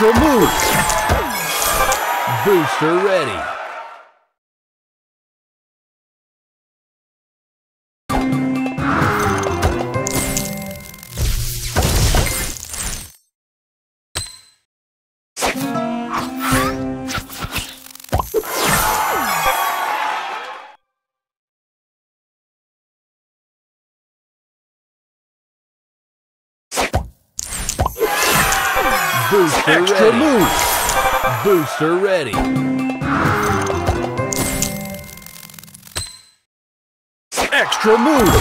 Extra move! Booster ready. Booster Extra ready. move! Booster ready. Extra move!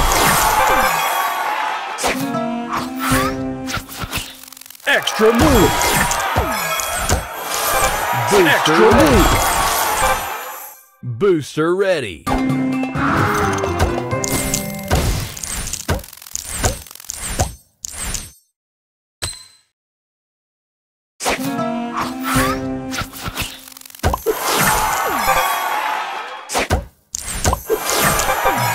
Extra move! Booster Extra ready. move! Booster ready.